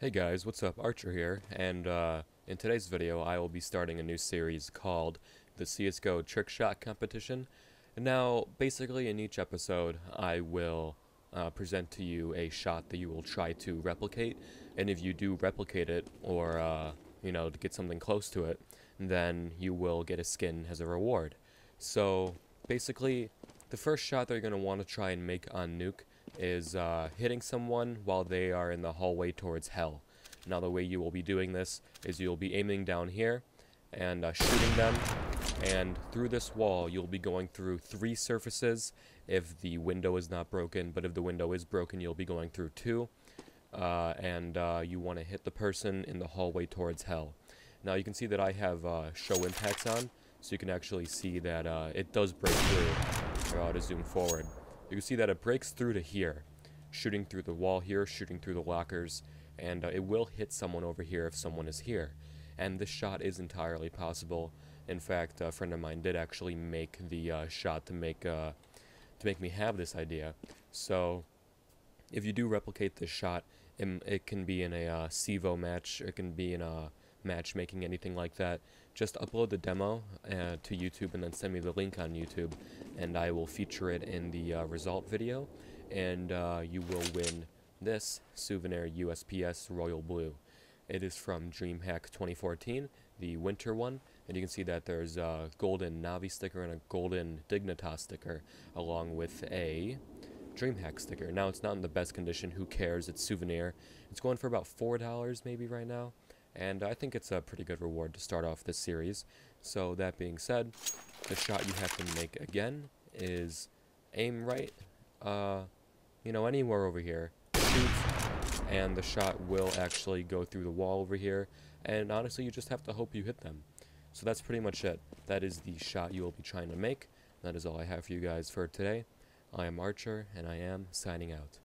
Hey guys, what's up? Archer here, and uh, in today's video I will be starting a new series called the CSGO Trick Shot Competition. Now, basically in each episode, I will uh, present to you a shot that you will try to replicate, and if you do replicate it, or, uh, you know, to get something close to it, then you will get a skin as a reward. So, basically, the first shot that you're going to want to try and make on Nuke is uh, hitting someone while they are in the hallway towards hell. Now the way you will be doing this is you'll be aiming down here and uh, shooting them and through this wall you'll be going through three surfaces if the window is not broken but if the window is broken you'll be going through two uh, and uh, you want to hit the person in the hallway towards hell. Now you can see that I have uh, show impacts on so you can actually see that uh, it does break through. I'll to zoom forward. You can see that it breaks through to here, shooting through the wall here, shooting through the lockers, and uh, it will hit someone over here if someone is here. And this shot is entirely possible. In fact, a friend of mine did actually make the uh, shot to make uh, to make me have this idea. So, if you do replicate this shot, it, it can be in a uh, CEVO match, it can be in a matchmaking, anything like that, just upload the demo uh, to YouTube and then send me the link on YouTube, and I will feature it in the uh, result video, and uh, you will win this souvenir USP-S Royal Blue. It is from DreamHack 2014, the winter one, and you can see that there's a golden Navi sticker and a golden Dignitas sticker, along with a DreamHack sticker. Now, it's not in the best condition, who cares, it's souvenir. It's going for about $4 maybe right now and I think it's a pretty good reward to start off this series. So that being said, the shot you have to make again is aim right, uh, you know, anywhere over here, shoot, and the shot will actually go through the wall over here, and honestly, you just have to hope you hit them. So that's pretty much it. That is the shot you will be trying to make. That is all I have for you guys for today. I am Archer, and I am signing out.